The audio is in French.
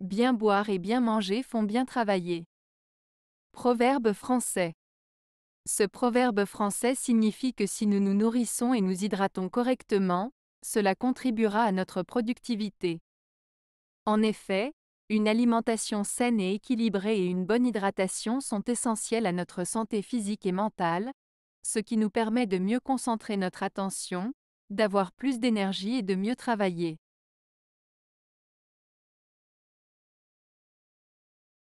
Bien boire et bien manger font bien travailler. Proverbe français. Ce proverbe français signifie que si nous nous nourrissons et nous hydratons correctement, cela contribuera à notre productivité. En effet, une alimentation saine et équilibrée et une bonne hydratation sont essentielles à notre santé physique et mentale, ce qui nous permet de mieux concentrer notre attention, d'avoir plus d'énergie et de mieux travailler.